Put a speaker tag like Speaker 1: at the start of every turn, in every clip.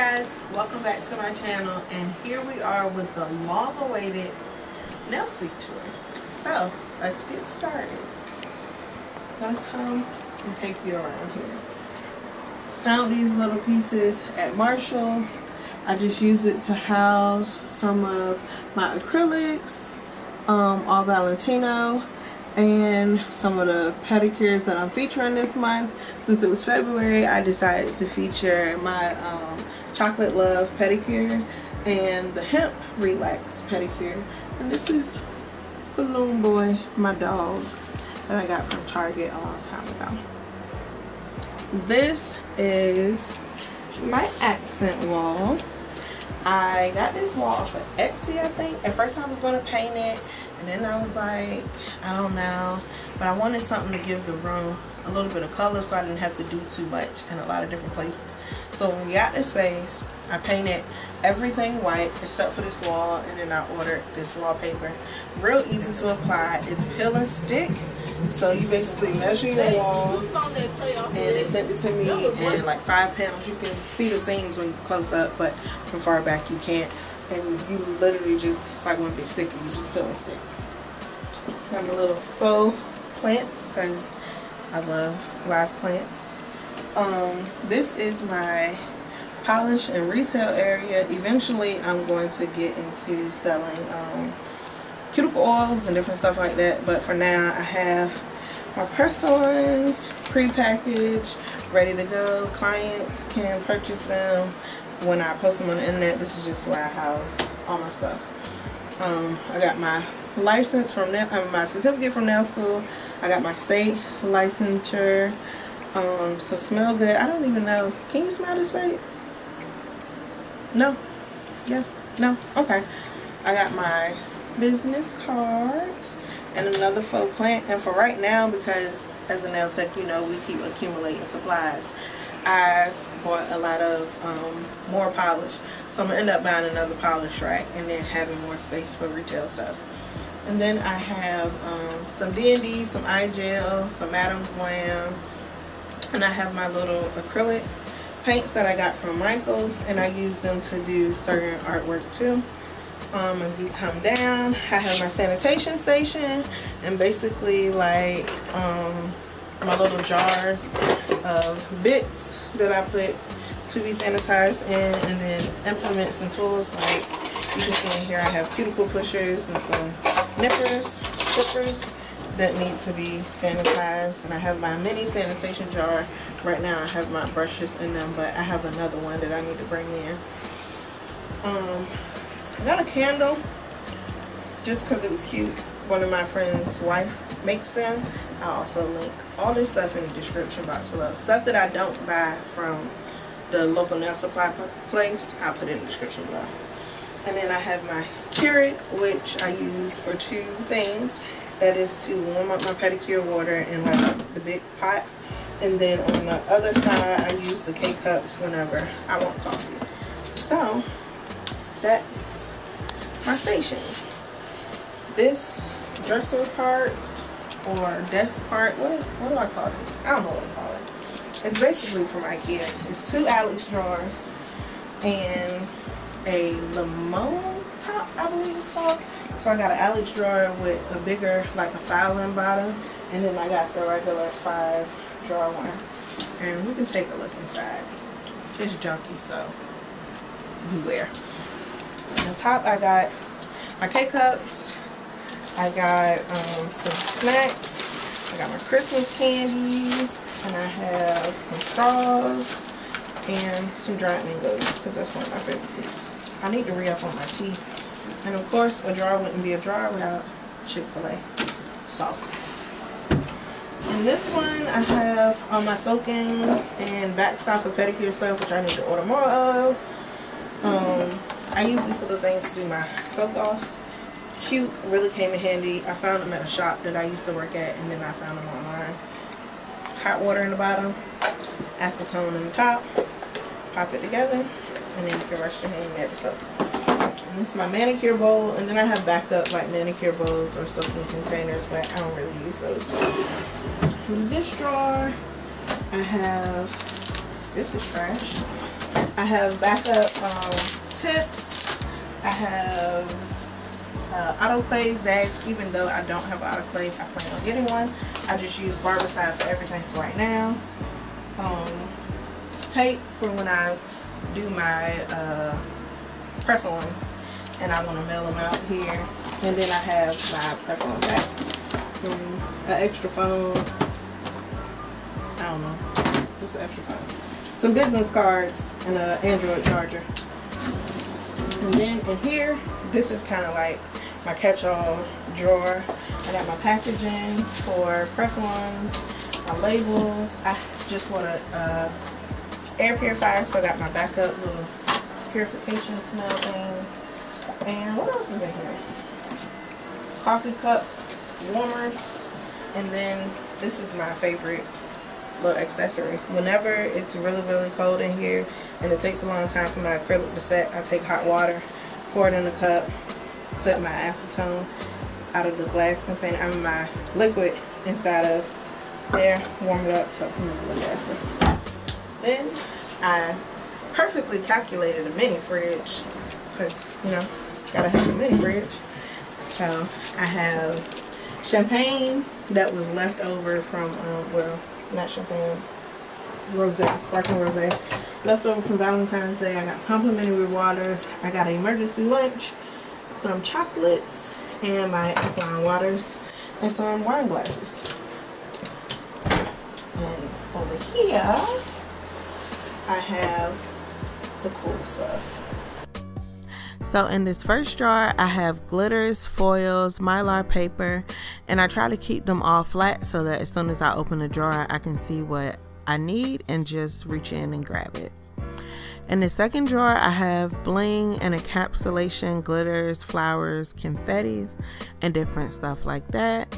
Speaker 1: guys welcome back to my channel and here we are with the long-awaited nail suite tour. So let's get started. I'm gonna come and take you around here. Found these little pieces at Marshall's. I just use it to house some of my acrylics um, all Valentino and some of the pedicures that I'm featuring this month. Since it was February, I decided to feature my um, Chocolate Love pedicure and the Hemp Relax pedicure. And this is Balloon Boy, my dog, that I got from Target a long time ago. This is my accent wall. I got this wall off of Etsy, I think. At first I was going to paint it, and then I was like, I don't know. But I wanted something to give the room a little bit of color so I didn't have to do too much in a lot of different places. So when we got this space, I painted everything white except for this wall, and then I ordered this wallpaper. Real easy to apply. It's peel and stick. So you basically measure your wall, and they sent it to me in like five panels. You can see the seams when you close up, but from far back you can't. And you literally just, it's like one big sticker, you just peel and stick. Got a little faux plants, because I love live plants. Um, this is my polish and retail area. Eventually, I'm going to get into selling um, cuticle oils and different stuff like that. But for now, I have my personal ones pre-packaged, ready to go. Clients can purchase them when I post them on the internet. This is just where I house all my stuff. Um, I got my license from I my certificate from nail school. I got my state licensure. Um, so smell good. I don't even know. Can you smell this right? No? Yes? No? Okay. I got my business card and another faux plant. And for right now, because as a nail tech, you know, we keep accumulating supplies. I bought a lot of um, more polish. So I'm going to end up buying another polish rack and then having more space for retail stuff. And then I have um, some D&D, some iGel, some Madam Glam, and I have my little acrylic paints that I got from Michaels and I use them to do certain artwork too. Um, as you come down, I have my sanitation station and basically like um, my little jars of bits that I put to be sanitized in and then implements and tools like you can see in here I have cuticle pushers and some nippers, clippers that need to be sanitized. And I have my mini sanitation jar. Right now I have my brushes in them but I have another one that I need to bring in. Um, I got a candle just because it was cute. One of my friend's wife makes them. I'll also link all this stuff in the description box below. Stuff that I don't buy from the local nail supply place I'll put it in the description below. And then I have my Keurig which I use for two things that is to warm up my pedicure water in like the big pot. And then on the other side, I use the K-cups whenever I want coffee. So, that's my station. This dresser part or desk part, what, what do I call this? I don't know what to call it. It's basically from Ikea. It's two Alex drawers and a Linnmon top, I believe it's called. So I got an Alex drawer with a bigger, like a filing bottom. And then I got the regular five drawer one. And we can take a look inside. It's junky, so beware. On the top, I got my K-Cups. I got um, some snacks. I got my Christmas candies. And I have some straws and some dried mangoes because that's one of my favorite fruits. I need to re-up on my teeth and of course, a drawer wouldn't be a drawer without Chick-fil-A sauces. In this one, I have all my soaking and backstop of pedicure stuff, which I need to order more of. Um, I use these little things to do my soak offs. Cute, really came in handy. I found them at a shop that I used to work at, and then I found them online. Hot water in the bottom, acetone in the top. Pop it together, and then you can rest your hand there to soak. Is my manicure bowl. And then I have backup like manicure bowls or soaking containers, but I don't really use those. In this drawer, I have, this is trash. I have backup um, tips. I have uh, autoclave bags, even though I don't have autoclave, I plan on getting one. I just use Barbicide for everything for right now. Um, tape for when I do my uh, press-ons and I want to mail them out here. And then I have my press-on bags. And an extra phone. I don't know. Just an extra phone. Some business cards and an Android charger. And then in here, this is kind of like my catch-all drawer. I got my packaging for press-ons, my labels. I just want a air purifier, so I got my backup little purification smell things. And what else is in here? Coffee cup warmers. And then this is my favorite little accessory. Whenever it's really, really cold in here and it takes a long time for my acrylic to set, I take hot water, pour it in a cup, put my acetone out of the glass container, I mean my liquid inside of there, warm it up, helps me with the acid. Then I perfectly calculated a mini fridge because, you know, gotta have a mini fridge. So I have champagne that was left over from, um, well, not champagne, rosé, sparkling rosé, left over from Valentine's Day. I got complimentary waters. I got an emergency lunch, some chocolates, and my alkaline waters, and some wine glasses. And over here, I have the cool stuff. So in this first jar, I have glitters, foils, mylar paper, and I try to keep them all flat so that as soon as I open the jar, I can see what I need and just reach in and grab it. In the second drawer, I have bling and encapsulation, glitters, flowers, confettis, and different stuff like that.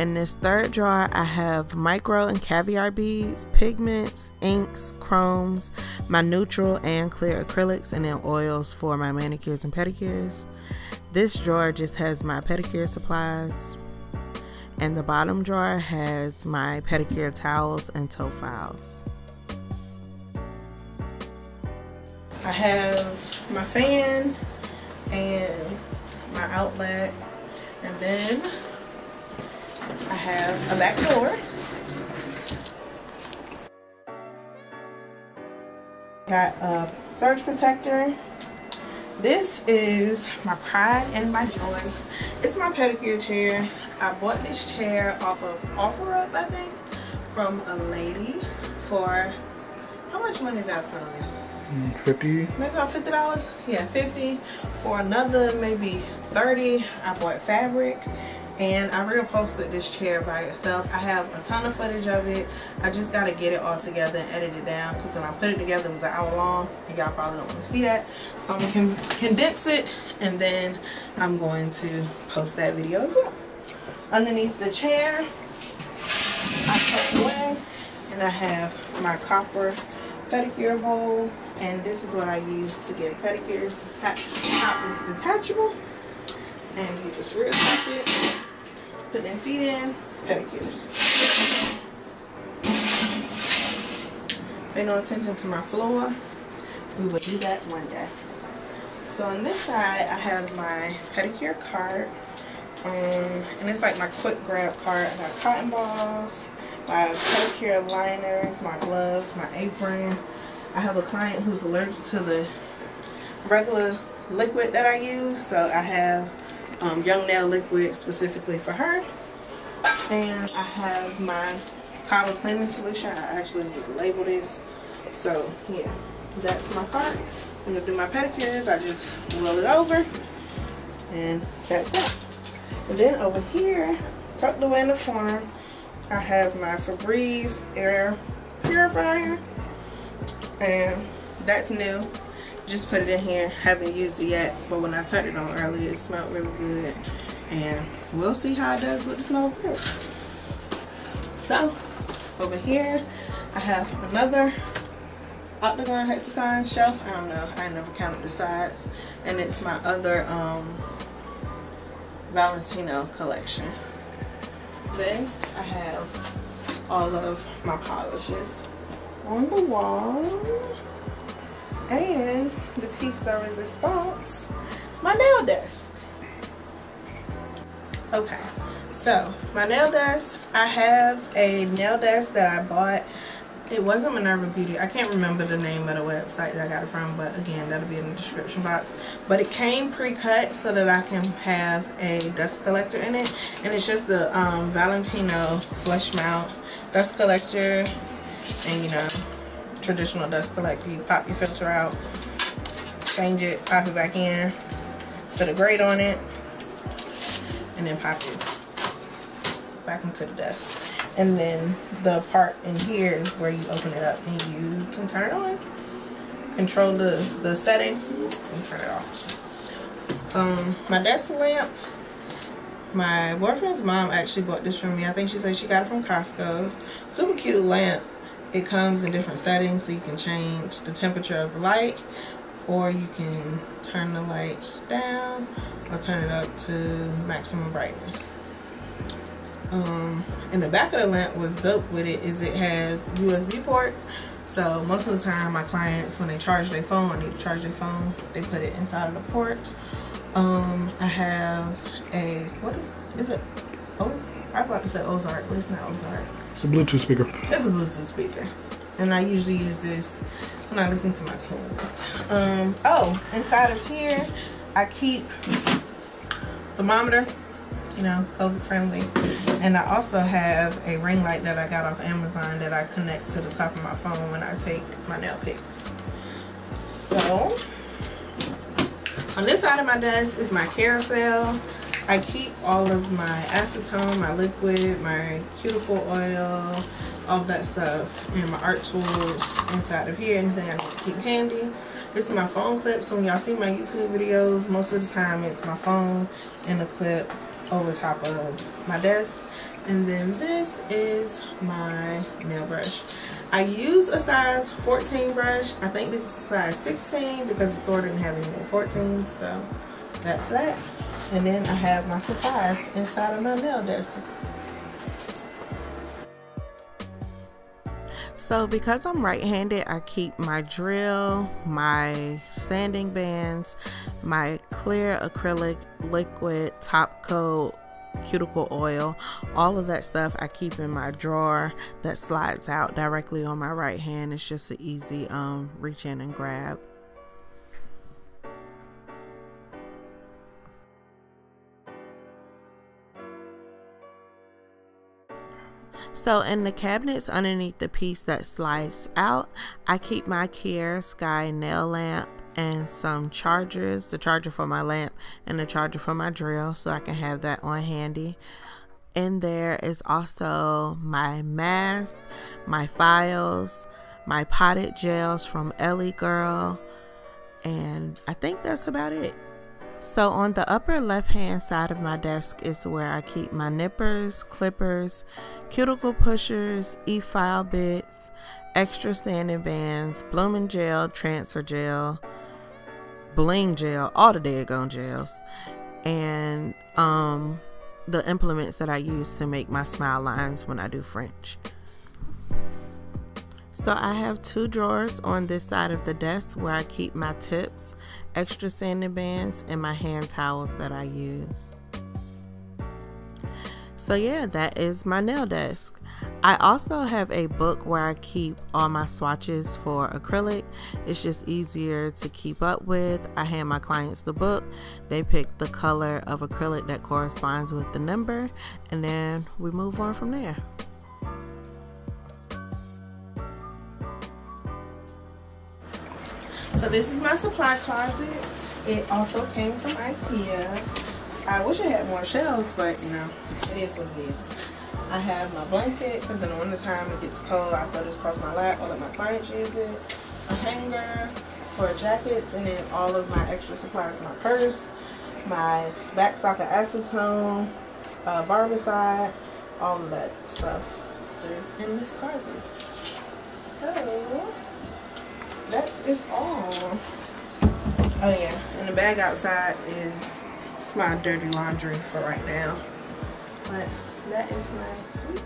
Speaker 1: In this third drawer, I have micro and caviar beads, pigments, inks, chromes, my neutral and clear acrylics, and then oils for my manicures and pedicures. This drawer just has my pedicure supplies. And the bottom drawer has my pedicure towels and toe files. I have my fan and my outlet and then have a back door. Got a surge protector. This is my pride and my joy. It's my pedicure chair. I bought this chair off of OfferUp, I think, from a lady for, how much money did I spend on this?
Speaker 2: Mm, 50
Speaker 1: maybe about 50 dollars yeah 50 for another maybe 30 i bought fabric and I reposted this chair by itself. I have a ton of footage of it. I just got to get it all together and edit it down because when I put it together it was an hour long and y'all probably don't want to see that. So I'm to condense it and then I'm going to post that video as well. Underneath the chair, I away and I have my copper pedicure bowl and this is what I use to get pedicures. The top is detachable and you just reattach it put their feet in, pedicures. Pay no attention to my floor. We will do that one day. So on this side, I have my pedicure cart. Um, and it's like my quick grab cart. I got cotton balls, my pedicure liners, my gloves, my apron. I have a client who's allergic to the regular liquid that I use. So I have um, Young Nail Liquid specifically for her. And I have my Kava cleaning solution. I actually need to label this. So yeah, that's my cart. I'm gonna do my pedicures. I just roll it over and that's that. And then over here, tucked away in the corner, I have my Febreze air purifier. And that's new just put it in here. Haven't used it yet but when I turned it on earlier it smelled really good. And we'll see how it does with the smell of grip so over here I have another octagon hexagon shelf. I don't know. I never counted the sides. And it's my other um Valentino collection. Then I have all of my polishes on the wall And the piece de resistance, my nail desk. Okay, so my nail desk, I have a nail desk that I bought it wasn't Minerva Beauty. I can't remember the name of the website that I got it from, but again, that'll be in the description box. But it came pre-cut so that I can have a dust collector in it. And it's just the um, Valentino flush mount dust collector. And you know, traditional dust collector. You pop your filter out, change it, pop it back in, put a grate on it, and then pop it back into the dust. And then the part in here is where you open it up and you can turn it on. Control the the setting. And turn it off. Um my desk lamp my boyfriend's mom actually bought this for me. I think she said she got it from costco super cute lamp it comes in different settings so you can change the temperature of the light or you can turn the light down or turn it up to maximum brightness. Um in the back of the lamp was dope with it is it has usb ports. So most of the time my clients when they charge their phone need to charge their phone they put it inside of the port. Um i have a what is is it i about to say ozark but it's not ozark
Speaker 2: it's a bluetooth speaker
Speaker 1: it's a bluetooth speaker and i usually use this when i listen to my tunes um oh inside of here i keep thermometer you know, COVID friendly. And I also have a ring light that I got off Amazon that I connect to the top of my phone when I take my nail pics. So, on this side of my desk is my carousel. I keep all of my acetone, my liquid, my cuticle oil, all that stuff, and my art tools inside of here. Anything I need to keep handy. This is my phone clip. So when y'all see my YouTube videos, most of the time it's my phone and the clip over top of my desk. And then this is my nail brush. I use a size 14 brush. I think this is size 16 because the store didn't have any more 14. So that's that. And then I have my supplies inside of my nail desk. So because I'm right-handed, I keep my drill, my sanding bands, my clear acrylic liquid top coat cuticle oil all of that stuff I keep in my drawer that slides out directly on my right hand it's just an easy um reach in and grab So in the cabinets underneath the piece that slides out, I keep my Kiara Sky nail lamp and some chargers, the charger for my lamp and the charger for my drill so I can have that on handy. In there is also my mask, my files, my potted gels from Ellie Girl, and I think that's about it. So on the upper left hand side of my desk is where I keep my nippers, clippers, cuticle pushers, e-file bits, extra sanding bands, blooming gel, transfer gel, bling gel, all the daggone gels, and um, the implements that I use to make my smile lines when I do French. So I have two drawers on this side of the desk where I keep my tips, extra sanding bands, and my hand towels that I use. So yeah, that is my nail desk. I also have a book where I keep all my swatches for acrylic. It's just easier to keep up with. I hand my clients the book. They pick the color of acrylic that corresponds with the number and then we move on from there. So this is my supply closet. It also came from Ikea. I wish I had more shelves, but you know, it is what it is. I have my blanket because in the wintertime it gets cold. I throw this across my lap or let my clients use it. A hanger for jackets and then all of my extra supplies, in my purse, my backstock of acetone, uh, barbicide, all of that stuff is in this closet. Is all. Oh yeah, and the bag outside is my dirty laundry for right now. But that is my sweet